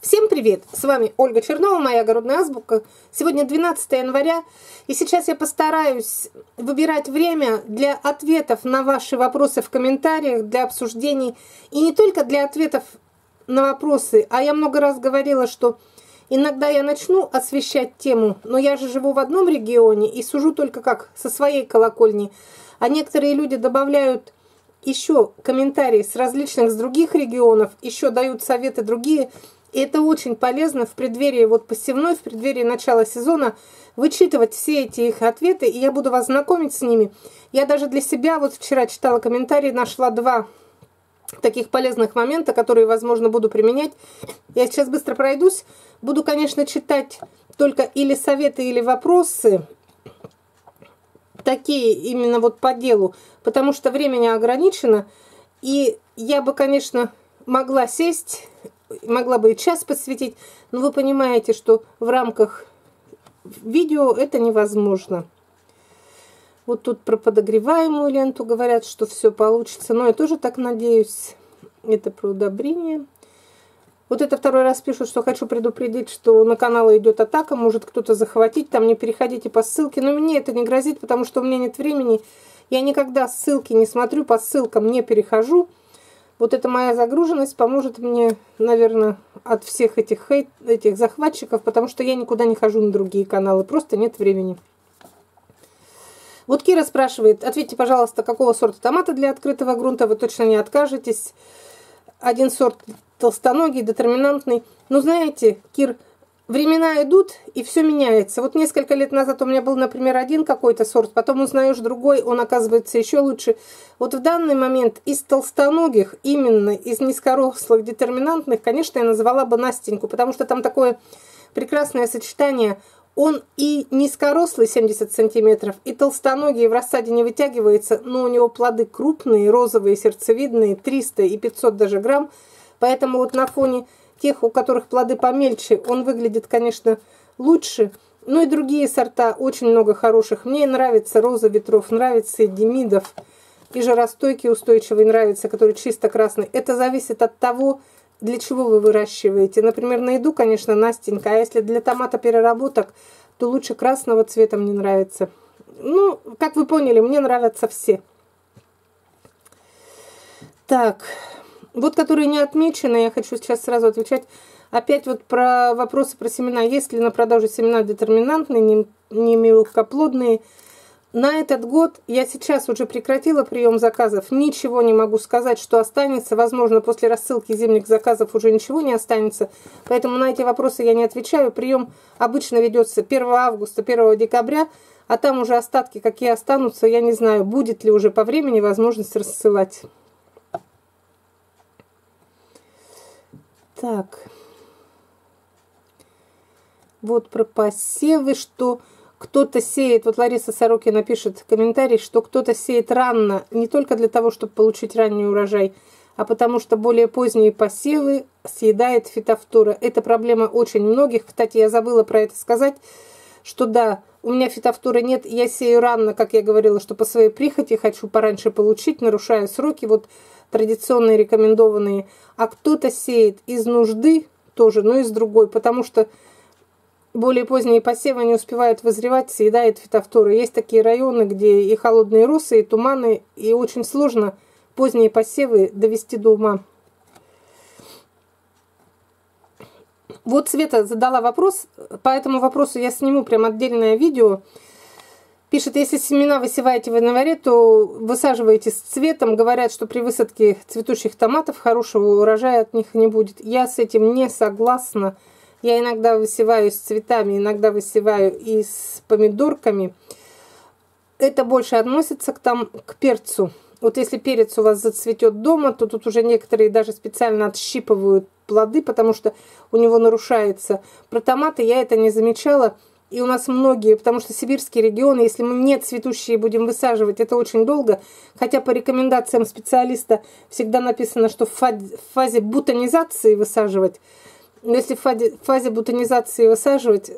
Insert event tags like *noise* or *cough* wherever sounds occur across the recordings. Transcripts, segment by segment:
Всем привет! С вами Ольга Чернова, моя огородная азбука. Сегодня 12 января, и сейчас я постараюсь выбирать время для ответов на ваши вопросы в комментариях, для обсуждений. И не только для ответов на вопросы, а я много раз говорила, что иногда я начну освещать тему, но я же живу в одном регионе и сужу только как со своей колокольни. А некоторые люди добавляют еще комментарии с различных, с других регионов, еще дают советы другие и это очень полезно в преддверии вот посевной, в преддверии начала сезона вычитывать все эти их ответы, и я буду вас знакомить с ними. Я даже для себя вот вчера читала комментарии, нашла два таких полезных момента, которые, возможно, буду применять. Я сейчас быстро пройдусь. Буду, конечно, читать только или советы, или вопросы, такие именно вот по делу, потому что времени ограничено. И я бы, конечно, могла сесть могла бы и час посвятить, но вы понимаете, что в рамках видео это невозможно. Вот тут про подогреваемую ленту говорят, что все получится, но я тоже так надеюсь. Это про удобрение. Вот это второй раз пишут, что хочу предупредить, что на канал идет атака, может кто-то захватить, там не переходите по ссылке. Но мне это не грозит, потому что у меня нет времени. Я никогда ссылки не смотрю, по ссылкам не перехожу. Вот эта моя загруженность поможет мне, наверное, от всех этих хейт, этих захватчиков, потому что я никуда не хожу на другие каналы, просто нет времени. Вот Кира спрашивает, ответьте, пожалуйста, какого сорта томата для открытого грунта вы точно не откажетесь. Один сорт толстоногий, детерминантный. Ну, знаете, Кир, времена идут, и все меняется. Вот несколько лет назад у меня был, например, один какой-то сорт, потом узнаешь другой, он оказывается еще лучше. Вот в данный момент из толстоногих, именно из низкорослых детерминантных, конечно, я назвала бы Настеньку, потому что там такое прекрасное сочетание. Он и низкорослый 70 сантиметров, и толстоногий в рассаде не вытягивается, но у него плоды крупные, розовые, сердцевидные, 300 и 500 даже грамм. Поэтому вот на фоне тех, у которых плоды помельче, он выглядит, конечно, лучше. Ну и другие сорта, очень много хороших. Мне нравится роза ветров, нравится демидов. И жаростойкий устойчивый нравится, который чисто красный. Это зависит от того, для чего вы выращиваете. Например, на еду, конечно, Настенька. А если для томата переработок, то лучше красного цвета мне нравится. Ну, как вы поняли, мне нравятся все. Так, вот, которые не отмечены, я хочу сейчас сразу отвечать. Опять вот про вопросы про семена. Есть ли на продажу семена детерминантные, не, не мелкоплодные? На этот год я сейчас уже прекратила прием заказов. Ничего не могу сказать, что останется. Возможно, после рассылки зимних заказов уже ничего не останется. Поэтому на эти вопросы я не отвечаю. Прием обычно ведется 1 августа, 1 декабря. А там уже остатки какие останутся, я не знаю, будет ли уже по времени возможность рассылать. Так. Вот про посевы, что кто-то сеет, вот Лариса Сорокина пишет комментарий, что кто-то сеет рано, не только для того, чтобы получить ранний урожай, а потому что более поздние посевы съедает фитофтора. Это проблема очень многих. Кстати, я забыла про это сказать, что да, у меня фитофтора нет, я сею рано, как я говорила, что по своей прихоти хочу пораньше получить, нарушая сроки. Вот традиционные рекомендованные, а кто-то сеет из нужды тоже, но из другой, потому что более поздние посевы не успевают вызревать, съедает фитофторы. Есть такие районы, где и холодные росы, и туманы, и очень сложно поздние посевы довести до ума. Вот Света задала вопрос, по этому вопросу я сниму прям отдельное видео. Пишет, если семена высеваете в январе, то высаживаете с цветом. Говорят, что при высадке цветущих томатов хорошего урожая от них не будет. Я с этим не согласна. Я иногда высеваю с цветами, иногда высеваю и с помидорками. Это больше относится к, там, к перцу. Вот если перец у вас зацветет дома, то тут уже некоторые даже специально отщипывают плоды, потому что у него нарушается. Про томаты я это не замечала. И у нас многие, потому что сибирский регион, если мы не цветущие будем высаживать, это очень долго. Хотя по рекомендациям специалиста всегда написано, что в фазе бутонизации высаживать. Но если в фазе, в фазе бутонизации высаживать,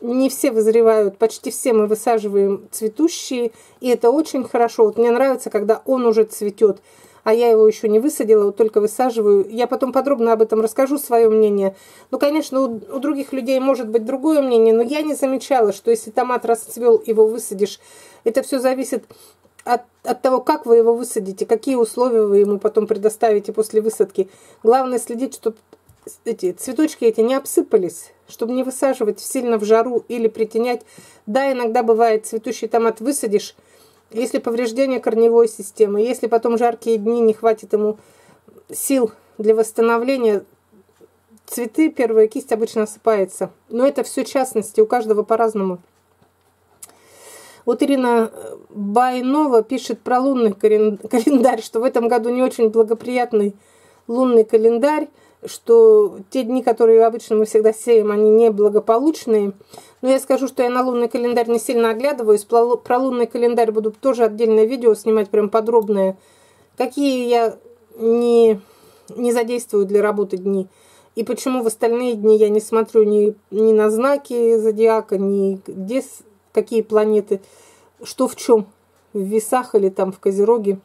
не все вызревают, почти все мы высаживаем цветущие, и это очень хорошо. Вот мне нравится, когда он уже цветет. А я его еще не высадила, вот только высаживаю. Я потом подробно об этом расскажу, свое мнение. Ну, конечно, у, у других людей может быть другое мнение, но я не замечала, что если томат расцвел, его высадишь, это все зависит от, от того, как вы его высадите, какие условия вы ему потом предоставите после высадки. Главное следить, чтобы эти цветочки эти не обсыпались, чтобы не высаживать сильно в жару или притенять. Да, иногда бывает, цветущий томат высадишь, если повреждение корневой системы, если потом жаркие дни не хватит ему сил для восстановления, цветы, первая кисть обычно осыпается. Но это все частности, у каждого по-разному. Вот Ирина Байнова пишет про лунный *laughs* календарь, что в этом году не очень благоприятный лунный календарь, что те дни, которые обычно мы всегда сеем, они неблагополучные. Но я скажу, что я на лунный календарь не сильно оглядываюсь. Про лунный календарь буду тоже отдельное видео снимать, прям подробное. Какие я не, не задействую для работы дни. И почему в остальные дни я не смотрю ни, ни на знаки зодиака, ни где какие планеты, что в чем, в весах или там в Козероге.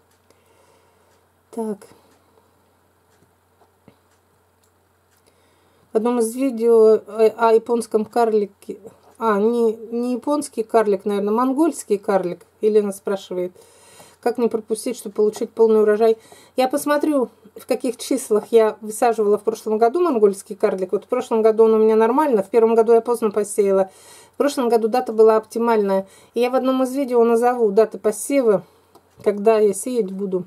Так. В одном из видео о японском карлике, а, не, не японский карлик, наверное, монгольский карлик, Елена спрашивает, как не пропустить, чтобы получить полный урожай. Я посмотрю, в каких числах я высаживала в прошлом году монгольский карлик. Вот в прошлом году он у меня нормально, в первом году я поздно посеяла. В прошлом году дата была оптимальная. И я в одном из видео назову даты посева, когда я сеять буду.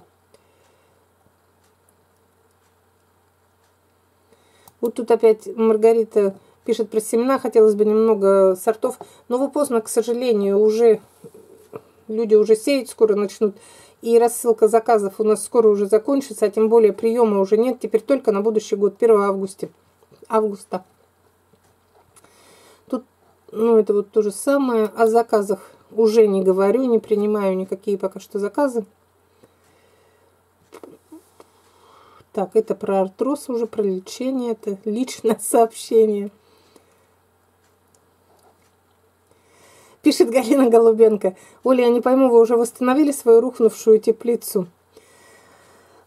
Вот тут опять Маргарита пишет про семена. Хотелось бы немного сортов. Но вы поздно, к сожалению, уже люди уже сеять скоро начнут. И рассылка заказов у нас скоро уже закончится, а тем более приема уже нет. Теперь только на будущий год, 1 августа. августа. Тут, ну, это вот то же самое. О заказах уже не говорю, не принимаю никакие пока что заказы. Так, это про артроз уже, про лечение, это личное *laughs* сообщение. Пишет Галина Голубенко. Оля, я не пойму, вы уже восстановили свою рухнувшую теплицу?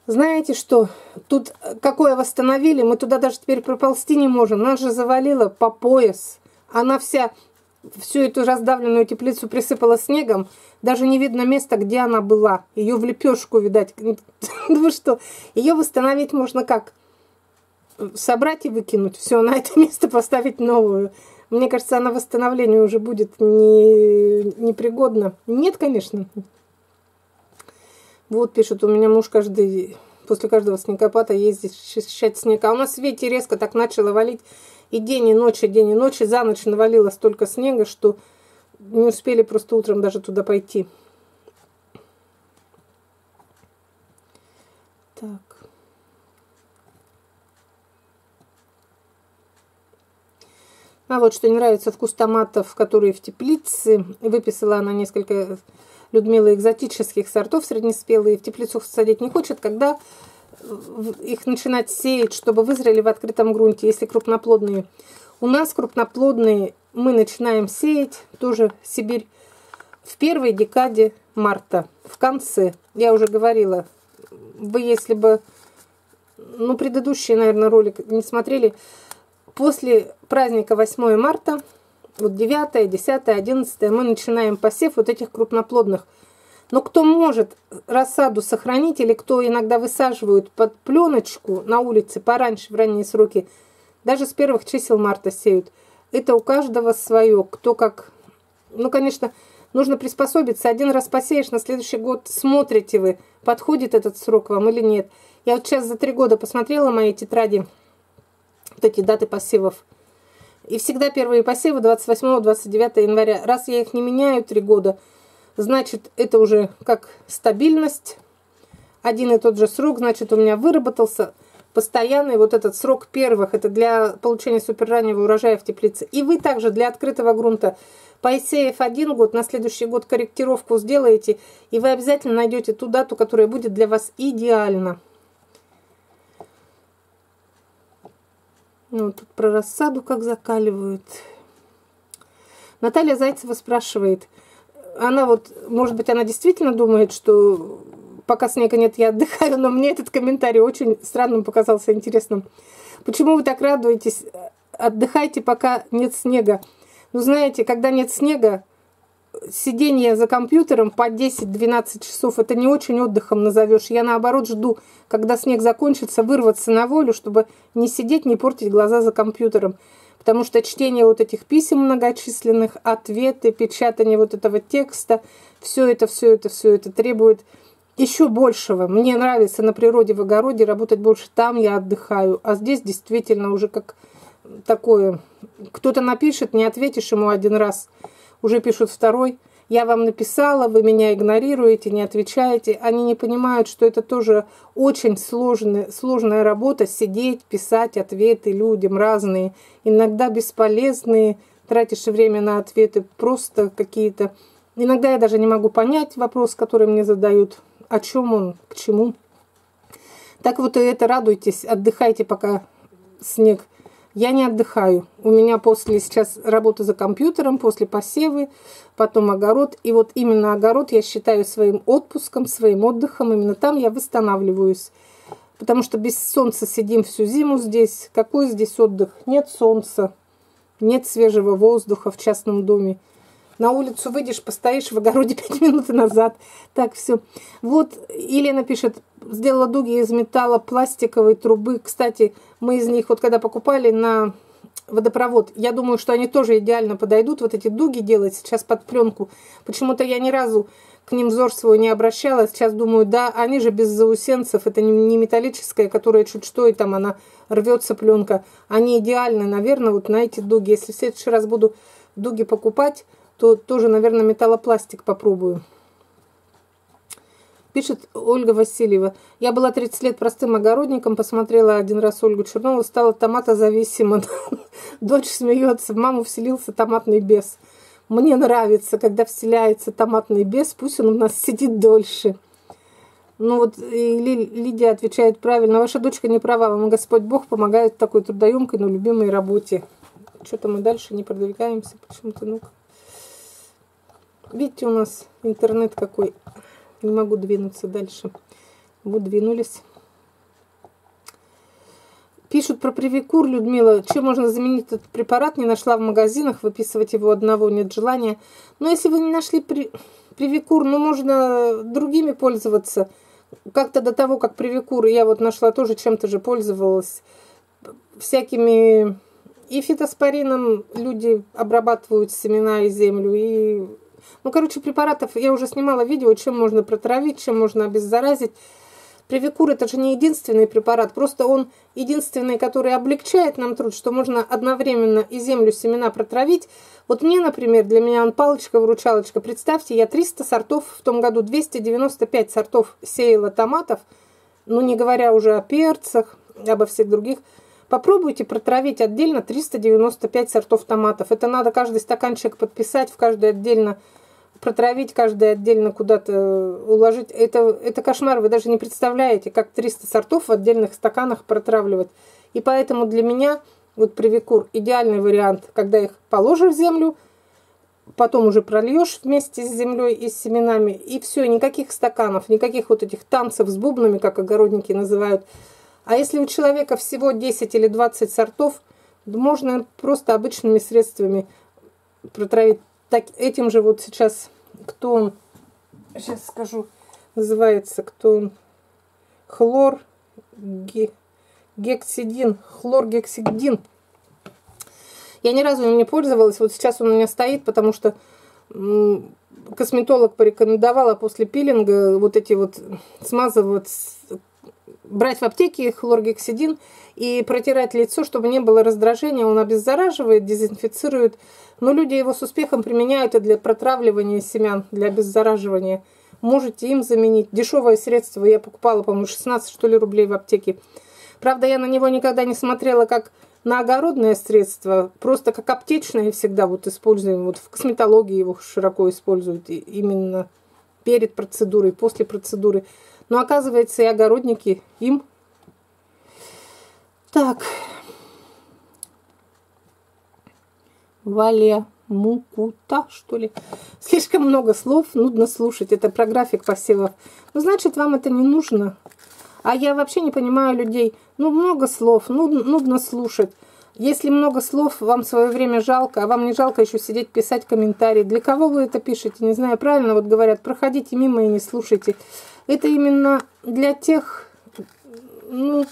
Знаете что, тут какое восстановили, мы туда даже теперь проползти не можем. Нас же завалило по пояс. Она вся, всю эту раздавленную теплицу присыпала снегом. Даже не видно места, где она была. Ее в лепешку, видать. Ну что, ее восстановить можно как? Собрать и выкинуть. Все, на это место поставить новую. Мне кажется, она восстановлению уже будет не, непригодна. Нет, конечно. Вот пишут, у меня муж каждый после каждого снегопада ездит счищать снег. А у нас ветер резко так начало валить. И день, и ночь, и день, и ночь. И за ночь навалило столько снега, что не успели просто утром даже туда пойти. Так. А вот что не нравится вкус томатов, которые в теплице. Выписала она несколько Людмила экзотических сортов среднеспелые. В теплицу садить не хочет, когда их начинать сеять, чтобы вызрели в открытом грунте, если крупноплодные. У нас крупноплодные мы начинаем сеять, тоже Сибирь, в первой декаде марта, в конце. Я уже говорила, вы если бы, ну, предыдущий, наверное, ролик не смотрели, после праздника 8 марта, вот 9, 10, 11 мы начинаем посев вот этих крупноплодных. Но кто может рассаду сохранить, или кто иногда высаживают под пленочку на улице пораньше, в ранние сроки, даже с первых чисел марта сеют – это у каждого свое, кто как... Ну, конечно, нужно приспособиться. Один раз посеешь, на следующий год смотрите вы, подходит этот срок вам или нет. Я вот сейчас за три года посмотрела мои тетради, вот эти даты посевов. И всегда первые посевы 28-29 января. Раз я их не меняю три года, значит, это уже как стабильность. Один и тот же срок, значит, у меня выработался постоянный вот этот срок первых, это для получения суперраннего урожая в теплице. И вы также для открытого грунта, посеяв один год, на следующий год корректировку сделаете, и вы обязательно найдете ту дату, которая будет для вас идеальна. Ну, тут про рассаду как закаливают. Наталья Зайцева спрашивает, она вот, может быть, она действительно думает, что пока снега нет, я *laughs* отдыхаю, но мне этот комментарий очень странным показался интересным. Почему вы так радуетесь? Отдыхайте, пока нет снега. Ну, знаете, когда нет снега, сидение за компьютером по 10-12 часов, это не очень отдыхом назовешь. Я, наоборот, жду, когда снег закончится, вырваться на волю, чтобы не сидеть, не портить глаза за компьютером. Потому что чтение вот этих писем многочисленных, ответы, печатание вот этого текста, все это, все это, все это требует еще большего. Мне нравится на природе в огороде работать больше. Там я отдыхаю. А здесь действительно уже как такое. Кто-то напишет, не ответишь ему один раз. Уже пишут второй. Я вам написала, вы меня игнорируете, не отвечаете. Они не понимают, что это тоже очень сложная, сложная работа. Сидеть, писать ответы людям разные. Иногда бесполезные. Тратишь время на ответы просто какие-то... Иногда я даже не могу понять вопрос, который мне задают о чем он, к чему. Так вот и это радуйтесь, отдыхайте, пока снег. Я не отдыхаю. У меня после сейчас работы за компьютером, после посевы, потом огород. И вот именно огород я считаю своим отпуском, своим отдыхом. Именно там я восстанавливаюсь. Потому что без солнца сидим всю зиму здесь. Какой здесь отдых? Нет солнца, нет свежего воздуха в частном доме на улицу выйдешь, постоишь в огороде *laughs* пять минут назад. Так, все. Вот Елена пишет, сделала дуги из металла пластиковой трубы. Кстати, мы из них, вот когда покупали на водопровод, я думаю, что они тоже идеально подойдут, вот эти дуги делать сейчас под пленку. Почему-то я ни разу к ним взор свой не обращала. Сейчас думаю, да, они же без заусенцев, это не металлическая, которая чуть что, и там она рвется пленка. Они идеальны, наверное, вот на эти дуги. Если в следующий раз буду дуги покупать, то тоже, наверное, металлопластик попробую. Пишет Ольга Васильева. Я была 30 лет простым огородником, посмотрела один раз Ольгу Чернову, стала томатозависима. *laughs* Дочь смеется, в маму вселился томатный бес. Мне нравится, когда вселяется томатный бес, пусть он у нас сидит дольше. Ну вот и Лидия отвечает правильно. Ваша дочка не права, вам Господь Бог помогает такой трудоемкой, но любимой работе. Что-то мы дальше не продвигаемся почему-то. Ну-ка. Видите, у нас интернет какой. Не могу двинуться дальше. Вот двинулись. Пишут про привикур, Людмила. Чем можно заменить этот препарат? Не нашла в магазинах. Выписывать его одного нет желания. Но если вы не нашли при... привикур, ну, можно другими пользоваться. Как-то до того, как привикур, я вот нашла тоже чем-то же пользовалась. Всякими и фитоспорином люди обрабатывают семена и землю, и ну, короче, препаратов, я уже снимала видео, чем можно протравить, чем можно обеззаразить. Привикур это же не единственный препарат, просто он единственный, который облегчает нам труд, что можно одновременно и землю, семена протравить. Вот мне, например, для меня он палочка-выручалочка. Представьте, я 300 сортов, в том году 295 сортов сеяла томатов, ну не говоря уже о перцах, обо всех других. Попробуйте протравить отдельно 395 сортов томатов. Это надо каждый стаканчик подписать, в каждый отдельно протравить каждый отдельно куда-то уложить. Это, это кошмар, вы даже не представляете, как 300 сортов в отдельных стаканах протравливать. И поэтому для меня вот привикур идеальный вариант, когда их положишь в землю, потом уже прольешь вместе с землей и с семенами, и все, никаких стаканов, никаких вот этих танцев с бубнами, как огородники называют. А если у человека всего 10 или 20 сортов, можно просто обычными средствами протравить. Так, этим же вот сейчас, кто он, сейчас скажу, называется, кто он, хлор, ге, гексидин, хлоргексидин. Я ни разу им не пользовалась, вот сейчас он у меня стоит, потому что косметолог порекомендовала после пилинга вот эти вот смазывать, брать в аптеке хлоргексидин и протирать лицо, чтобы не было раздражения. Он обеззараживает, дезинфицирует но люди его с успехом применяют и для протравливания семян, для обеззараживания. Можете им заменить. Дешевое средство я покупала, по-моему, 16 что ли рублей в аптеке. Правда, я на него никогда не смотрела как на огородное средство, просто как аптечное всегда вот используем. Вот в косметологии его широко используют именно перед процедурой, после процедуры. Но оказывается и огородники им. Так, Вале мукута, что ли. Слишком много слов, нудно слушать. Это про график посевов. Ну, значит, вам это не нужно. А я вообще не понимаю людей. Ну, много слов, нудно, нудно слушать. Если много слов, вам свое время жалко, а вам не жалко еще сидеть писать комментарии. Для кого вы это пишете? Не знаю, правильно вот говорят, проходите мимо и не слушайте. Это именно для тех, ну,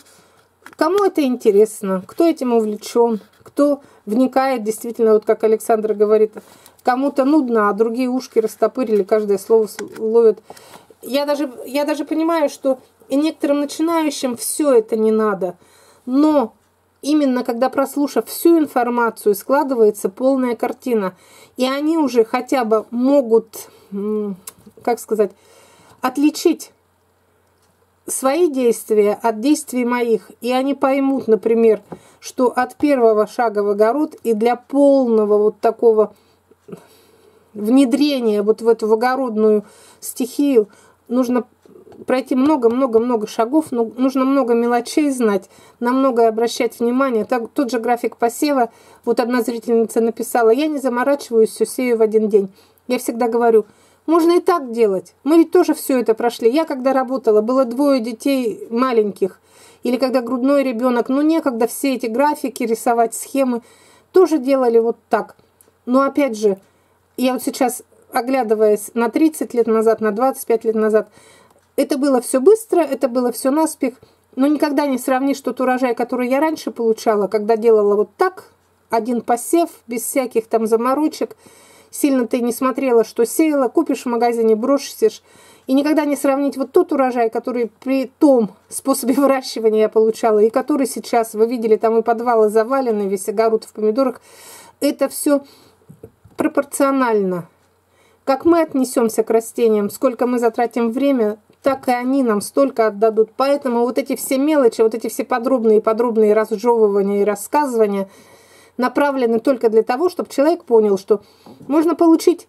кому это интересно, кто этим увлечен, кто вникает действительно, вот как Александр говорит, кому-то нудно, а другие ушки растопырили, каждое слово ловят. Я даже, я даже понимаю, что и некоторым начинающим все это не надо. Но именно когда прослушав всю информацию, складывается полная картина. И они уже хотя бы могут, как сказать, отличить свои действия от действий моих. И они поймут, например, что от первого шага в огород и для полного вот такого внедрения вот в эту огородную стихию нужно пройти много-много-много шагов, но нужно много мелочей знать, на многое обращать внимание. Так, тот же график посева, вот одна зрительница написала, я не заморачиваюсь, все сею в один день. Я всегда говорю, можно и так делать. Мы ведь тоже все это прошли. Я когда работала, было двое детей маленьких. Или когда грудной ребенок, ну некогда все эти графики рисовать, схемы, тоже делали вот так. Но опять же, я вот сейчас, оглядываясь на 30 лет назад, на 25 лет назад, это было все быстро, это было все наспех, но никогда не сравнишь тот урожай, который я раньше получала, когда делала вот так, один посев, без всяких там заморочек, сильно ты не смотрела, что сеяла, купишь в магазине, бросишь, и никогда не сравнить вот тот урожай, который при том способе *laughs* выращивания я получала, и который сейчас, вы видели, там и подвалы завалены, весь огород в помидорах, это все пропорционально. Как мы отнесемся к растениям, сколько мы затратим время, так и они нам столько отдадут. Поэтому вот эти все мелочи, вот эти все подробные подробные разжевывания и рассказывания направлены только для того, чтобы человек понял, что можно получить,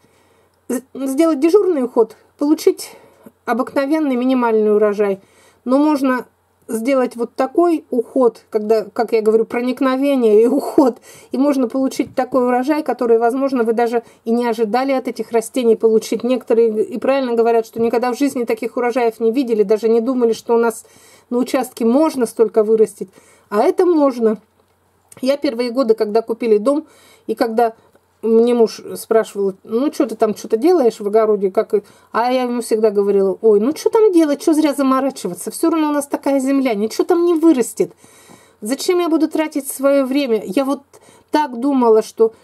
сделать дежурный уход, получить обыкновенный минимальный урожай, но можно сделать вот такой уход, когда, как я говорю, проникновение и *laughs* уход, и можно получить такой урожай, который, возможно, вы даже и не ожидали от этих растений получить. Некоторые и правильно говорят, что никогда в жизни таких урожаев не видели, даже не думали, что у нас на участке можно столько вырастить, а это можно. Я первые годы, когда купили дом, и когда мне муж спрашивал, ну, что ты там что-то делаешь в огороде? Как... А я ему всегда говорила, ой, ну, что там делать, что зря заморачиваться? Все равно у нас такая земля, ничего там не вырастет. Зачем я буду тратить свое время? Я вот так думала, что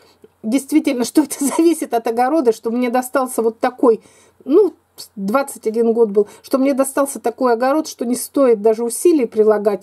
действительно, что это *laughs* зависит от огорода, что мне достался вот такой, ну, 21 год был, что мне достался такой огород, что не стоит даже усилий прилагать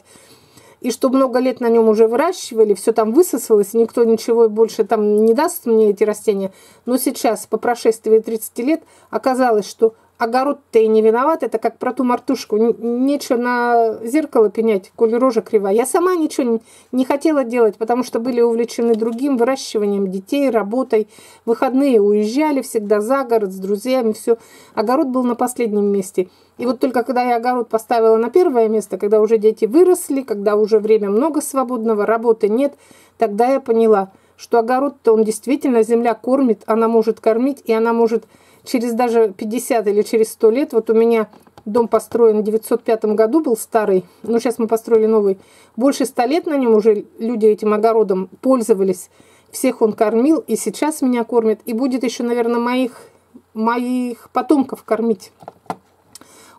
и что много лет на нем уже выращивали, все там высосалось, никто ничего больше там не даст мне эти растения. Но сейчас, по прошествии 30 лет, оказалось, что огород-то и не виноват, это как про ту мартушку. Нечего на зеркало пенять, коль рожа кривая. Я сама ничего не хотела делать, потому что были увлечены другим выращиванием детей, работой. Выходные уезжали всегда за город с друзьями, все. Огород был на последнем месте. И вот только когда я огород поставила на первое место, когда уже дети выросли, когда уже время много свободного, работы нет, тогда я поняла, что огород-то он действительно, земля кормит, она может кормить, и она может через даже 50 или через 100 лет, вот у меня дом построен в 905 году, был старый, но сейчас мы построили новый, больше 100 лет на нем уже люди этим огородом пользовались, всех он кормил, и сейчас меня кормит, и будет еще, наверное, моих, моих потомков кормить.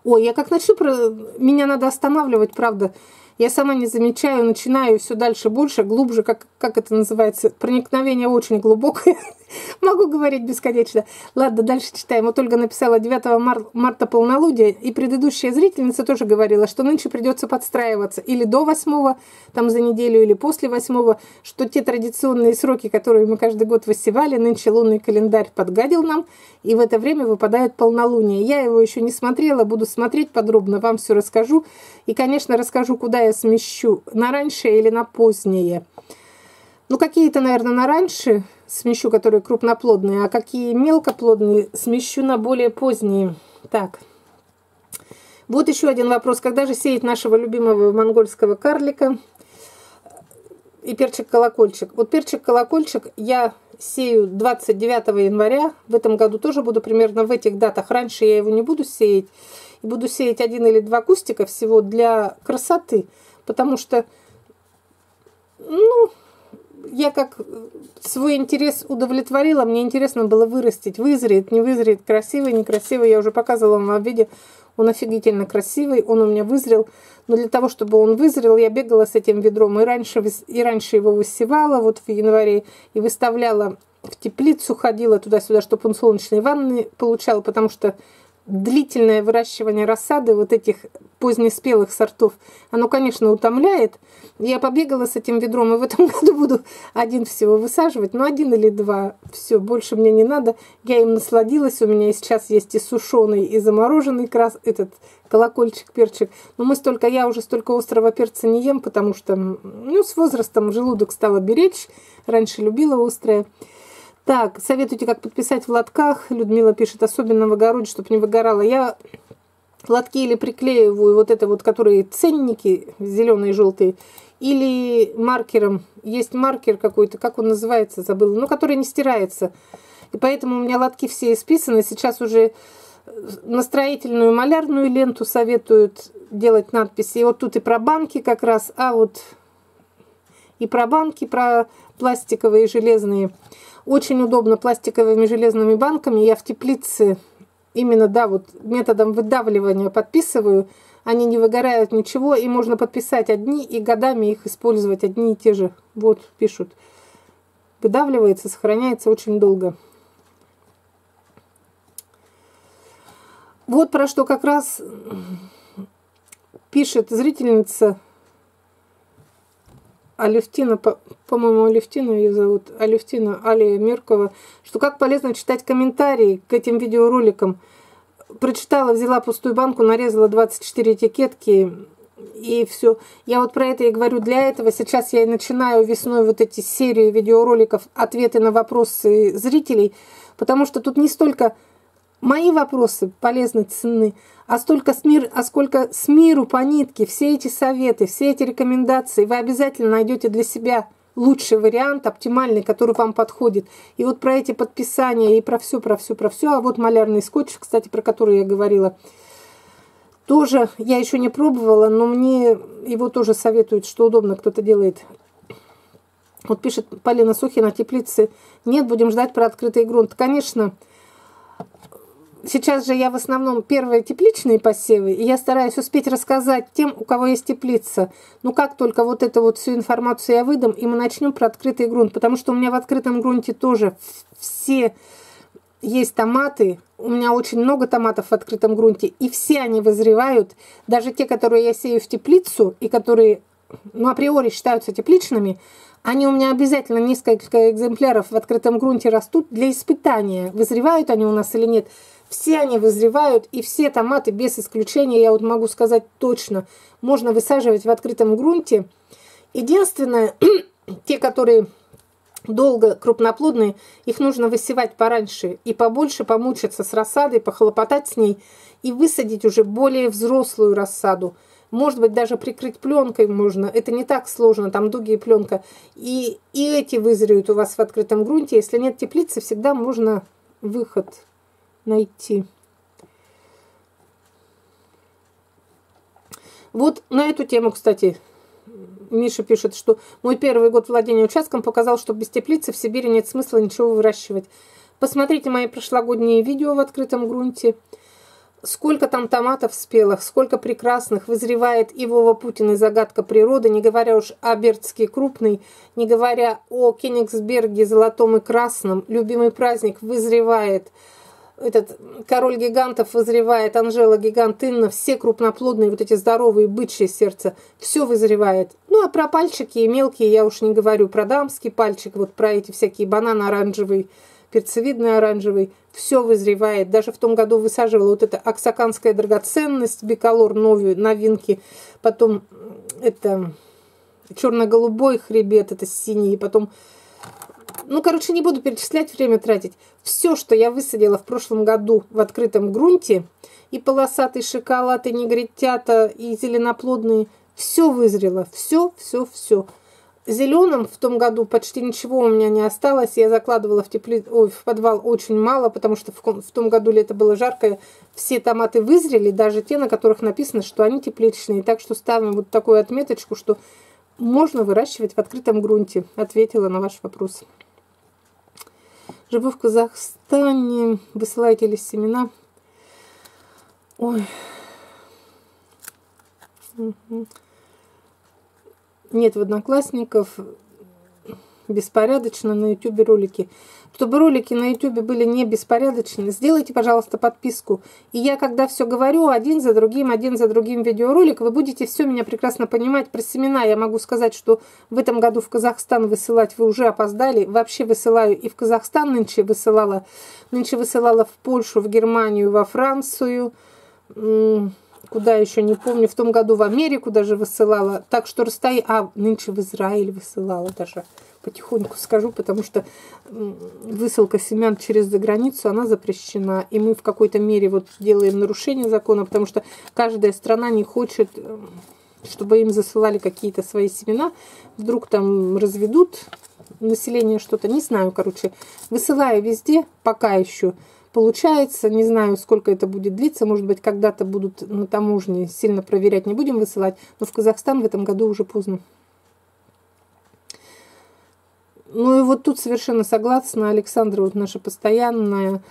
Ой, я как начну, про... меня надо останавливать, правда, я сама не замечаю, начинаю все дальше, больше, глубже, как, как это называется, проникновение очень глубокое. Могу говорить бесконечно. Ладно, дальше читаем. Вот Ольга написала 9 мар- марта полнолуние, и предыдущая зрительница тоже говорила, что нынче придется подстраиваться или до 8 там за неделю, или после 8 что те традиционные сроки, которые мы каждый год высевали, нынче лунный календарь подгадил нам, и в это время выпадает полнолуние. Я его еще не смотрела, буду смотреть подробно, вам все расскажу. И, конечно, расскажу, куда я смещу, на раньше или на позднее. Ну, какие-то, наверное, на раньше смещу, которые крупноплодные, а какие мелкоплодные смещу на более поздние. Так. Вот еще один вопрос. Когда же сеять нашего любимого монгольского карлика и перчик-колокольчик? Вот перчик-колокольчик я сею 29 января. В этом году тоже буду примерно в этих датах. Раньше я его не буду сеять. И буду сеять один или два кустика всего для красоты. Потому что, ну, я как свой интерес удовлетворила. Мне интересно было вырастить. Вызреет, не вызреет, красивый, некрасивый. Я уже показывала вам в виде. Он офигительно красивый. Он у меня вызрел. Но для того, чтобы он вызрел, я бегала с этим ведром и раньше, и раньше его высевала вот в январе и выставляла в теплицу, ходила туда-сюда, чтобы он солнечные ванны получал, потому что длительное выращивание рассады вот этих позднеспелых сортов, оно, конечно, утомляет. Я побегала с этим ведром, и в этом *laughs* году буду один всего высаживать, но один или два, все, больше мне не надо. Я им насладилась, у меня сейчас есть и сушеный, и замороженный крас, этот колокольчик, перчик. Но мы столько, я уже столько острого перца не ем, потому что, ну, с возрастом желудок стала беречь, раньше любила острое. Так, советуйте, как подписать в лотках. Людмила пишет, особенно в огороде, чтобы не выгорало. Я лотки или приклеиваю вот это вот, которые ценники, зеленые и желтые, или маркером. Есть маркер какой-то, как он называется, забыла, ну, который не стирается. И поэтому у меня лотки все исписаны. Сейчас уже на строительную малярную ленту советуют делать надписи. И вот тут и про банки как раз, а вот и про банки, про пластиковые и железные. Очень удобно пластиковыми железными банками. Я в теплице именно, да, вот методом выдавливания подписываю. Они не выгорают ничего, и можно подписать одни и годами их использовать одни и те же. Вот, пишут. Выдавливается, сохраняется очень долго. Вот про что как раз пишет зрительница Алевтина, по-моему, Алевтина ее зовут, Алевтина Алия Меркова, что как полезно читать комментарии к этим видеороликам. Прочитала, взяла пустую банку, нарезала 24 этикетки и все. Я вот про это и говорю. Для этого сейчас я и начинаю весной вот эти серии видеороликов, ответы на вопросы зрителей, потому что тут не столько мои вопросы полезны, ценны, а столько с мир, а сколько с миру по нитке, все эти советы, все эти рекомендации, вы обязательно найдете для себя лучший вариант, оптимальный, который вам подходит. И вот про эти подписания, и про все, про все, про все. А вот малярный скотч, кстати, про который я говорила, тоже я еще не пробовала, но мне его тоже советуют, что удобно кто-то делает. Вот пишет Полина Сухина, теплицы. Нет, будем ждать про открытый грунт. Конечно, Сейчас же я в основном первые тепличные посевы, и я стараюсь успеть рассказать тем, у кого есть теплица. Ну, как только вот эту вот всю информацию я выдам, и мы начнем про открытый грунт, потому что у меня в открытом грунте тоже все есть томаты, у меня очень много томатов в открытом грунте, и все они вызревают, даже те, которые я сею в теплицу, и которые, ну, априори считаются тепличными, они у меня обязательно несколько экземпляров в открытом грунте растут для испытания, вызревают они у нас или нет – все они вызревают, и все томаты, без исключения, я вот могу сказать точно, можно высаживать в открытом грунте. Единственное, *clears throat* те, которые долго крупноплодные, их нужно высевать пораньше и побольше помучиться с рассадой, похлопотать с ней и высадить уже более взрослую рассаду. Может быть, даже прикрыть пленкой можно. Это не так сложно, там дуги и пленка. И, и эти вызреют у вас в открытом грунте. Если нет теплицы, всегда можно выход найти. Вот на эту тему, кстати, Миша пишет, что мой первый год владения участком показал, что без теплицы в Сибири нет смысла ничего выращивать. Посмотрите мои прошлогодние видео в открытом грунте. Сколько там томатов спелых, сколько прекрасных вызревает и Вова Путин и загадка природы, не говоря уж о Бердске крупный, не говоря о Кенигсберге золотом и красном. Любимый праздник вызревает – этот король гигантов вызревает, Анжела гигант Инна, все крупноплодные, вот эти здоровые бычьи сердца, все вызревает. Ну, а про пальчики и мелкие я уж не говорю, про дамский пальчик, вот про эти всякие банан оранжевый, перцевидный оранжевый, все вызревает. Даже в том году высаживала вот эта оксаканская драгоценность, биколор новый, новинки, потом это черно-голубой хребет, это синий, потом ну, короче, не буду перечислять, время тратить. Все, что я высадила в прошлом году в открытом грунте, и полосатый шоколад, и негритята, и зеленоплодные, все вызрело. Все, все, все. зеленым в том году почти ничего у меня не осталось. Я закладывала в, тепли... Ой, в подвал очень мало, потому что в, в том году лето было жаркое. Все томаты вызрели, даже те, на которых написано, что они тепличные. Так что ставим вот такую отметочку, что можно выращивать в открытом грунте. Ответила на ваш вопрос. Живу в Казахстане. Высылаете ли семена? Ой. Нет в одноклассников. Беспорядочно на ютубе ролики. Чтобы ролики на ютубе были не беспорядочные, сделайте, пожалуйста, подписку. И я, когда все говорю, один за другим, один за другим видеоролик, вы будете все меня прекрасно понимать. Про семена я могу сказать, что в этом году в Казахстан высылать вы уже опоздали. Вообще высылаю и в Казахстан нынче высылала. Нынче высылала в Польшу, в Германию, во Францию куда еще не помню, в том году в Америку даже высылала. Так что расстояние... А, нынче в Израиль высылала даже. Потихоньку скажу, потому что высылка семян через заграницу, она запрещена. И мы в какой-то мере вот делаем нарушение закона, потому что каждая страна не хочет, чтобы им засылали какие-то свои семена. Вдруг там разведут население что-то, не знаю, короче. Высылаю везде, пока еще получается. Не знаю, сколько это будет длиться. Может быть, когда-то будут на таможне сильно проверять, не будем высылать. Но в Казахстан в этом году уже поздно. Ну и вот тут совершенно согласна. Александра, вот наша постоянная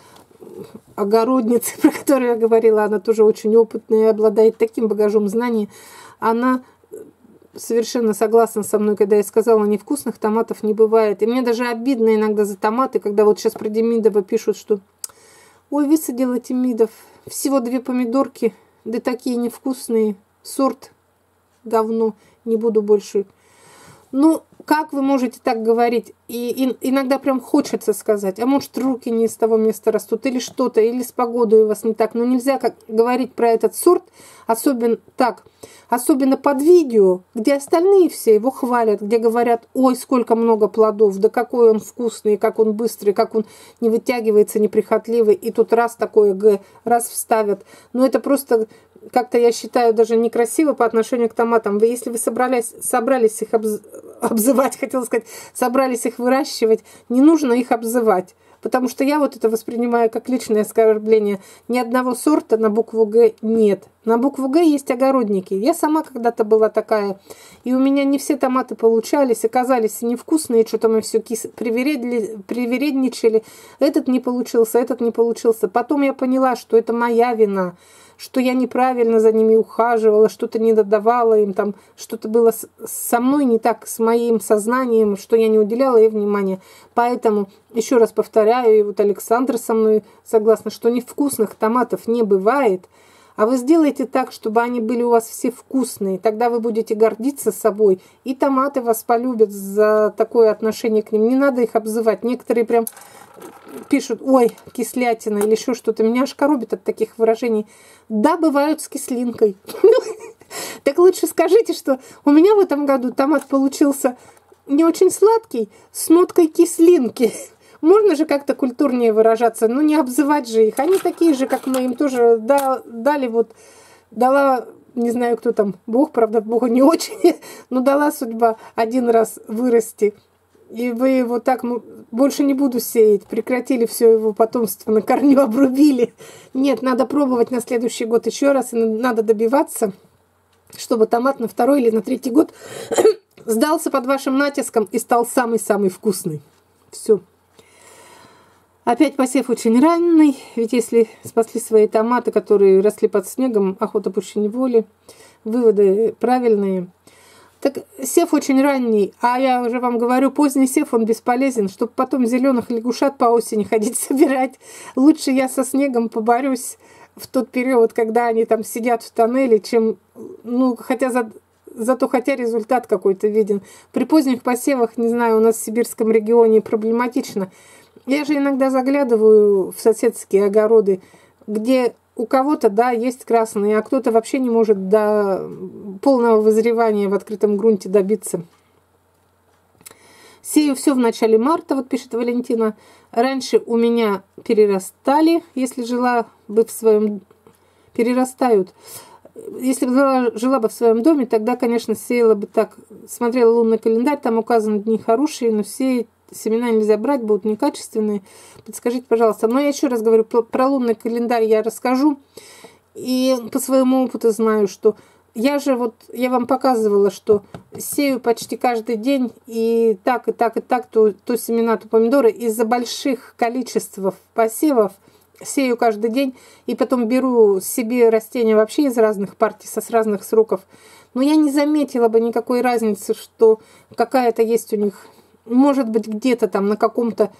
огородница, *laughs* про которую я говорила, она тоже очень опытная, обладает таким багажом знаний. Она совершенно согласна со мной, когда я сказала, невкусных томатов не бывает. И мне даже обидно иногда за томаты, когда вот сейчас про Демидова пишут, что Ой, высадила тимидов. Всего две помидорки, да такие невкусные. Сорт говно. Не буду больше. Ну, как вы можете так говорить? И, и иногда прям хочется сказать, а может руки не из того места растут, или что-то, или с погодой у вас не так. Но нельзя как говорить про этот сорт, особенно так, особенно под видео, где остальные все его хвалят, где говорят, ой, сколько много плодов, да какой он вкусный, как он быстрый, как он не вытягивается, неприхотливый, и тут раз такое Г, раз вставят. Но это просто как-то, я считаю, даже некрасиво по отношению к томатам. Вы, если вы собрались, собрались их обз, обзывать, *laughs* хотела сказать, собрались их выращивать, не нужно их обзывать. Потому что я вот это воспринимаю как личное оскорбление. Ни одного сорта на букву «Г» нет. На букву «Г» есть огородники. Я сама когда-то была такая. И у меня не все томаты получались, оказались невкусные, что-то мы все кис... привередничали. Этот не получился, этот не получился. Потом я поняла, что это моя вина что я неправильно за ними ухаживала, что-то не додавала им, там что-то было со мной не так, с моим сознанием, что я не уделяла ей внимания. Поэтому, еще раз повторяю, и вот Александр со мной согласна, что невкусных томатов не бывает, а вы сделаете так, чтобы они были у вас все вкусные. Тогда вы будете гордиться собой. И томаты вас полюбят за такое отношение к ним. Не надо их обзывать. Некоторые прям пишут, ой, кислятина или еще что-то. Меня аж коробит от таких выражений. Да, бывают с кислинкой. *laughs* Так лучше скажите, что у меня в этом году томат получился не очень сладкий, с ноткой кислинки. Можно же как-то культурнее выражаться, но не обзывать же их. Они такие же, как мы им тоже дали вот, дала не знаю, кто там, Бог, правда, Богу не *laughs* очень, но дала судьба один раз вырасти и вы его так ну, больше не буду сеять, прекратили все его потомство, на корню *laughs* обрубили. Нет, надо пробовать на следующий год еще раз, и надо добиваться, чтобы томат на второй или на третий год *clears throat* сдался под вашим натиском и стал самый-самый вкусный. Все. Опять посев очень ранний, ведь если спасли свои томаты, которые росли под снегом, охота пуще неволи, выводы правильные – так сев очень ранний, а я уже вам говорю, поздний сев, он бесполезен, чтобы потом зеленых лягушат по осени ходить *laughs* собирать. Лучше я со снегом поборюсь в тот период, когда они там сидят в тоннеле, чем, ну, хотя за, зато хотя результат какой-то виден. При поздних посевах, не знаю, у нас в сибирском регионе проблематично. Я же иногда заглядываю в соседские огороды, где у кого-то, да, есть красные, а кто-то вообще не может до полного вызревания в открытом грунте добиться. Сею все в начале марта, вот пишет Валентина. Раньше у меня перерастали, если жила бы в своем... Перерастают. Если бы жила бы в своем доме, тогда, конечно, сеяла бы так. Смотрела лунный календарь, там указаны дни хорошие, но все семена нельзя брать, будут некачественные. Подскажите, пожалуйста. Но я еще раз говорю, про лунный календарь я расскажу. И по своему опыту знаю, что я же вот, я вам показывала, что сею почти каждый день, и так, и так, и так, то, то семена, то помидоры. Из-за больших количеств посевов сею каждый день, и потом беру себе растения вообще из разных партий, со с разных сроков. Но я не заметила бы никакой разницы, что какая-то есть у них, может быть, где-то там на каком-то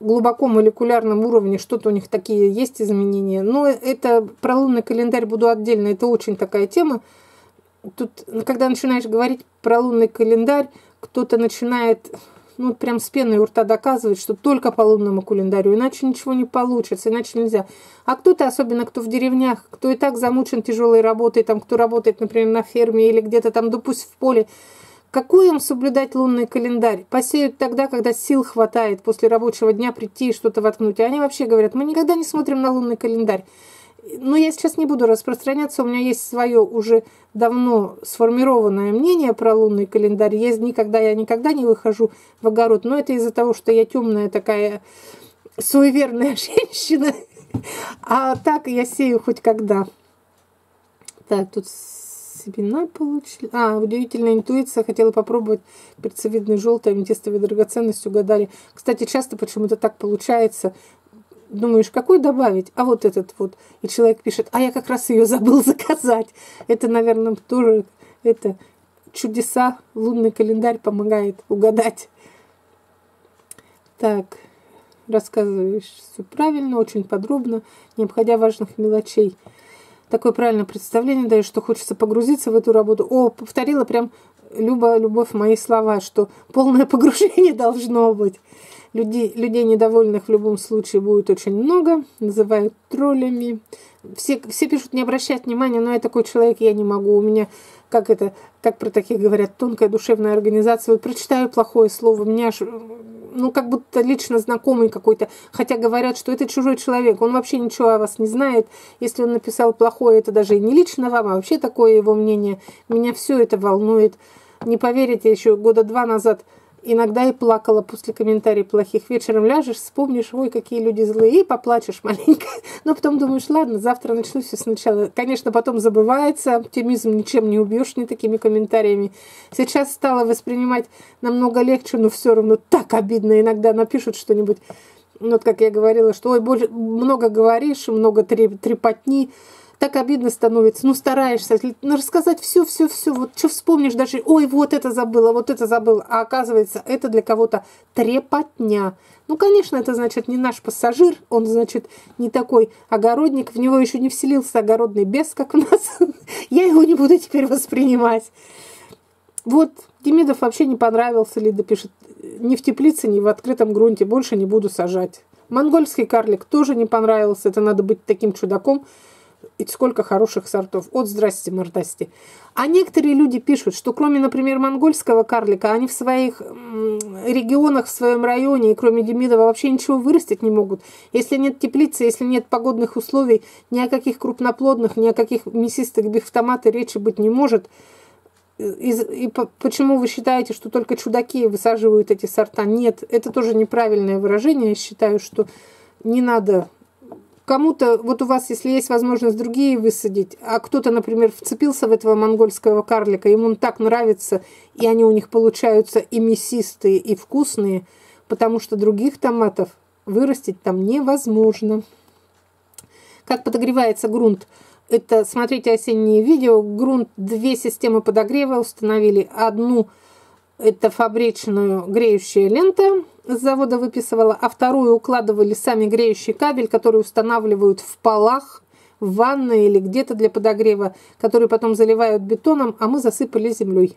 глубоко молекулярном уровне что-то у них такие есть изменения. Но это про лунный календарь буду отдельно. Это очень такая тема. Тут, когда начинаешь говорить про лунный календарь, кто-то начинает ну, прям с пеной у рта доказывать, что только по лунному календарю, иначе ничего не получится, иначе нельзя. А кто-то, особенно кто в деревнях, кто и так замучен тяжелой работой, там, кто работает, например, на ферме или где-то там, да в поле, какой им соблюдать лунный календарь? Посеют тогда, когда сил хватает после рабочего дня прийти и что-то воткнуть. А они вообще говорят, мы никогда не смотрим на лунный календарь. Но я сейчас не буду распространяться, у меня есть свое уже давно сформированное мнение про лунный календарь. Я никогда, я никогда не выхожу в огород, но это из-за того, что я темная такая суеверная *laughs* женщина. А так я сею хоть когда. Так, тут семена получили. А, удивительная интуиция. Хотела попробовать перцевидный желтый, аметистовой драгоценность угадали. Кстати, часто почему-то так получается. Думаешь, какой добавить? А вот этот вот. И человек пишет, а я как раз ее забыл заказать. Это, наверное, тоже это чудеса. Лунный календарь помогает угадать. Так, рассказываешь все правильно, очень подробно, не обходя важных мелочей такое правильное представление даешь, что хочется погрузиться в эту работу. О, повторила прям Люба, любовь мои слова, что полное *laughs* погружение должно быть. Людей, людей недовольных в любом случае будет очень много, называют троллями. Все, все пишут не обращать внимания, но я такой человек, я не могу. У меня, как это, как про таких говорят, тонкая душевная организация. Вот прочитаю плохое слово, меня аж ну, как будто лично знакомый какой-то, хотя говорят, что это чужой человек, он вообще ничего о вас не знает, если он написал плохое, это даже и не лично вам, а вообще такое его мнение, меня все это волнует. Не поверите, еще года два назад – Иногда и плакала после комментариев плохих. Вечером ляжешь, вспомнишь, ой, какие люди злые, и поплачешь маленько. *laughs* Но потом думаешь, ладно, завтра начну все сначала. Конечно, потом забывается, оптимизм ничем не убьешь, ни такими комментариями. Сейчас стало воспринимать намного легче, но все равно так обидно. Иногда напишут что-нибудь, ну, вот как я говорила, что ой, много говоришь, много трепотни так обидно становится. Ну, стараешься ну, рассказать все, все, все. Вот что вспомнишь даже, ой, вот это забыла, вот это забыла. А оказывается, это для кого-то трепотня. Ну, конечно, это значит не наш пассажир, он, значит, не такой огородник, в него еще не вселился огородный бес, как у нас. *laughs* Я его не буду теперь воспринимать. Вот, Демидов вообще не понравился, Лида пишет, ни в теплице, ни в открытом грунте больше не буду сажать. Монгольский карлик тоже не понравился, это надо быть таким чудаком, и сколько хороших сортов. От здрасте, мордасти. А некоторые люди пишут, что кроме, например, монгольского карлика, они в своих регионах, в своем районе, и кроме Демидова, вообще ничего вырастить не могут. Если нет теплицы, если нет погодных условий, ни о каких крупноплодных, ни о каких мясистых бифтоматы речи быть не может. И, и почему вы считаете, что только чудаки высаживают эти сорта? Нет, это тоже неправильное выражение. Я считаю, что не надо Кому-то, вот у вас, если есть возможность другие высадить, а кто-то, например, вцепился в этого монгольского карлика, ему он так нравится, и они у них получаются и мясистые, и вкусные, потому что других томатов вырастить там невозможно. Как подогревается грунт? Это, смотрите осенние видео, грунт, две системы подогрева установили. Одну – это фабричную греющая лента с завода выписывала, а вторую укладывали сами греющий кабель, который устанавливают в полах, в ванной или где-то для подогрева, который потом заливают бетоном, а мы засыпали землей.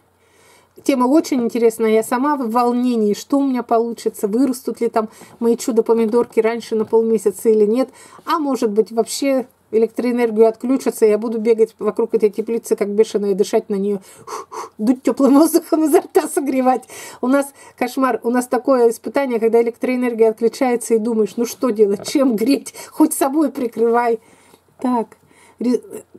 Тема очень интересная. Я сама в волнении, что у меня получится, вырастут ли там мои чудо-помидорки раньше на полмесяца или нет. А может быть вообще электроэнергию отключатся, я буду бегать вокруг этой теплицы, как бешеная, дышать на нее, дуть теплым воздухом изо рта согревать. У нас кошмар, у нас такое испытание, когда электроэнергия отключается и думаешь, ну что делать, чем греть, хоть собой прикрывай. Так,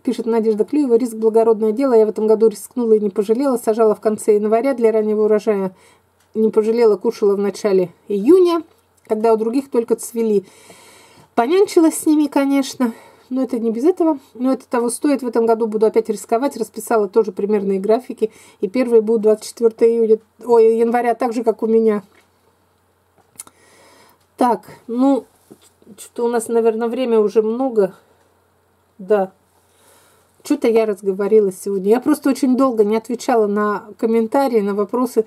Пишет Надежда Клюева, риск благородное дело. Я в этом году рискнула и не пожалела. Сажала в конце января для раннего урожая. Не пожалела, кушала в начале июня, когда у других только цвели. Понянчилась с ними, конечно, но это не без этого. Но это того стоит. В этом году буду опять рисковать. Расписала тоже примерные графики. И первые будут 24 июня, ой, января, так же, как у меня. Так, ну, что у нас, наверное, время уже много. Да. Что-то я разговорилась сегодня. Я просто очень долго не отвечала на комментарии, на вопросы.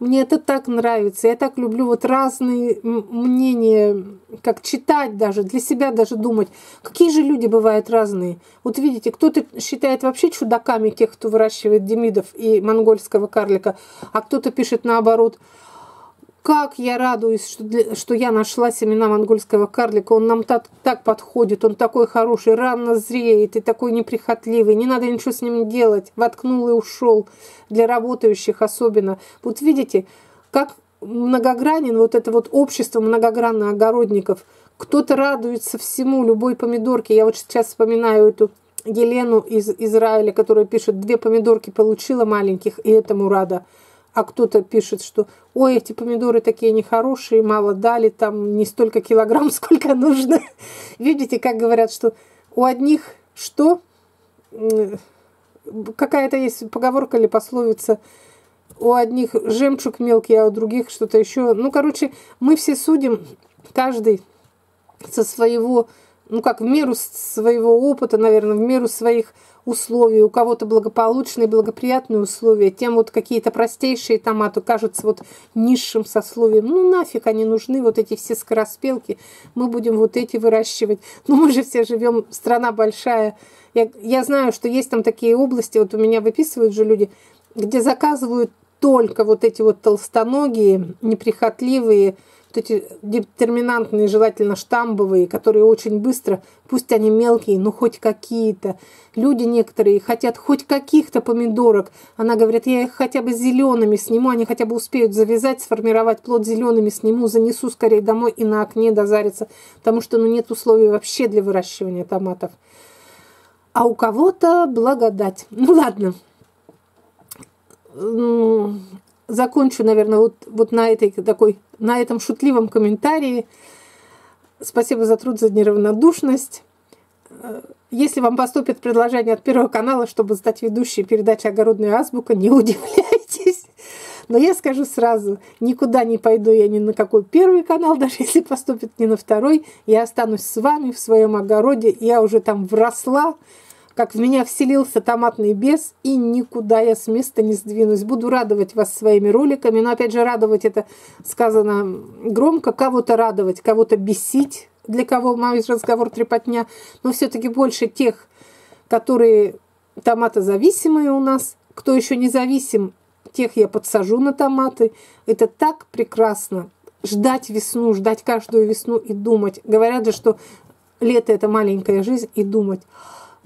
Мне это так нравится. Я так люблю вот разные мнения, как читать даже, для себя даже думать. Какие же люди бывают разные. Вот видите, кто-то считает вообще чудаками тех, кто выращивает демидов и монгольского карлика, а кто-то пишет наоборот – как я радуюсь, что, для, что я нашла семена монгольского карлика. Он нам так, так подходит, он такой хороший, рано зреет и такой неприхотливый. Не надо ничего с ним делать. Воткнул и ушел. Для работающих особенно. Вот видите, как многогранен вот это вот общество многогранных огородников. Кто-то радуется всему, любой помидорке. Я вот сейчас вспоминаю эту Елену из Израиля, которая пишет, две помидорки получила маленьких, и этому рада а кто-то пишет, что ой, эти помидоры такие нехорошие, мало дали, там не столько килограмм, *laughs* сколько нужно. Видите, как говорят, что у одних что? Какая-то есть поговорка или пословица, у одних жемчуг мелкий, а у других что-то еще. Ну, короче, мы все судим, каждый со своего, ну как, в меру своего опыта, наверное, в меру своих условий, у кого-то благополучные, благоприятные условия, тем вот какие-то простейшие томаты кажутся вот низшим сословием. Ну нафиг они нужны, вот эти все скороспелки, мы будем вот эти выращивать. Ну мы же все живем, страна большая. Я, я знаю, что есть там такие области, вот у меня выписывают же люди, где заказывают только вот эти вот толстоногие, неприхотливые, эти детерминантные, желательно штамбовые, которые очень быстро, пусть они мелкие, но хоть какие-то. Люди некоторые хотят хоть каких-то помидорок. Она говорит, я их хотя бы зелеными сниму, они хотя бы успеют завязать, сформировать плод зелеными сниму, занесу скорее домой и на окне дозариться, потому что ну, нет условий вообще для выращивания томатов. А у кого-то благодать. Ну ладно закончу, наверное, вот, вот на этой такой, на этом шутливом комментарии. Спасибо за труд, за неравнодушность. Если вам поступит предложение от Первого канала, чтобы стать ведущей передачи «Огородная азбука», не *laughs* удивляйтесь. Но я скажу сразу, никуда не пойду я ни на какой первый канал, *laughs* даже если поступит не на второй. Я останусь с вами в своем огороде. Я уже там вросла, как в меня вселился томатный бес, и никуда я с места не сдвинусь. Буду радовать вас своими роликами, но опять же радовать это сказано громко, кого-то радовать, кого-то бесить, для кого мой разговор трепотня, но все-таки больше тех, которые томатозависимые у нас, кто еще не зависим, тех я подсажу на томаты. Это так прекрасно. Ждать весну, ждать каждую весну и думать. Говорят же, что лето – это маленькая жизнь, и думать –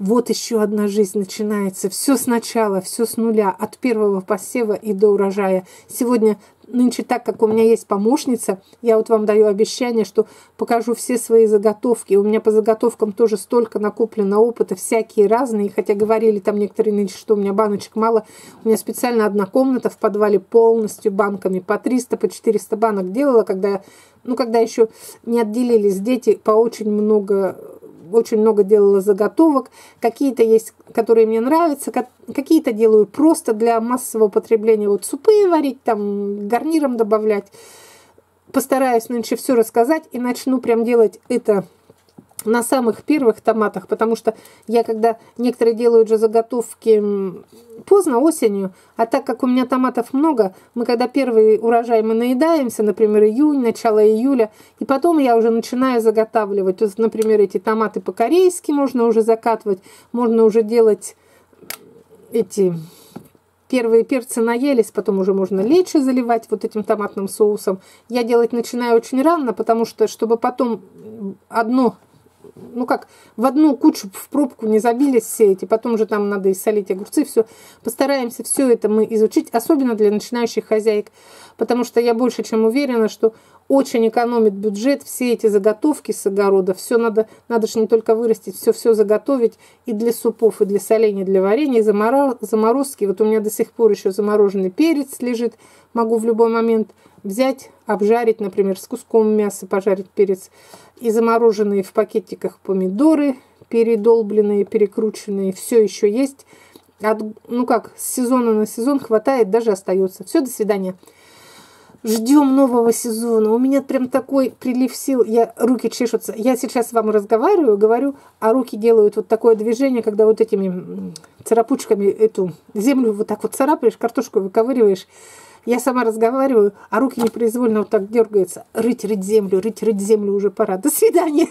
вот еще одна жизнь начинается. Все сначала, все с нуля, от первого посева и до урожая. Сегодня, нынче так, как у меня есть помощница, я вот вам даю обещание, что покажу все свои заготовки. У меня по заготовкам тоже столько накоплено опыта, всякие разные. Хотя говорили там некоторые нынче, что у меня баночек мало. У меня специально одна комната в подвале полностью банками. По 300, по 400 банок делала, когда ну, когда еще не отделились дети по очень много очень много делала заготовок. Какие-то есть, которые мне нравятся, какие-то делаю просто для массового потребления. Вот супы варить, там гарниром добавлять. Постараюсь нынче все рассказать и начну прям делать это на самых первых томатах, потому что я когда некоторые делают же заготовки поздно осенью, а так как у меня томатов много, мы когда первый урожай мы наедаемся, например, июнь, начало июля, и потом я уже начинаю заготавливать. То например, эти томаты по-корейски можно уже закатывать, можно уже делать эти первые перцы наелись, потом уже можно лечи заливать вот этим томатным соусом. Я делать начинаю очень рано, потому что, чтобы потом одно ну как, в одну кучу в пробку не забились все эти, потом же там надо и солить огурцы, все. Постараемся все это мы изучить, особенно для начинающих хозяек, потому что я больше чем уверена, что очень экономит бюджет, все эти заготовки с огорода, все надо, надо же не только вырастить, все-все заготовить и для супов, и для соления, и для варенья, и заморозки. Вот у меня до сих пор еще замороженный перец лежит, могу в любой момент взять, обжарить, например, с куском мяса пожарить перец, и замороженные в пакетиках помидоры, передолбленные, перекрученные, все еще есть. От, ну как, с сезона на сезон хватает, даже остается. Все, до свидания. Ждем нового сезона. У меня прям такой прилив сил. Я, руки чешутся. Я сейчас с вами разговариваю, говорю, а руки делают вот такое движение, когда вот этими царапучками эту землю вот так вот царапаешь, картошку выковыриваешь. Я сама разговариваю, а руки непроизвольно вот так дергаются. Рыть, рыть землю, рыть, рыть землю уже пора. До свидания.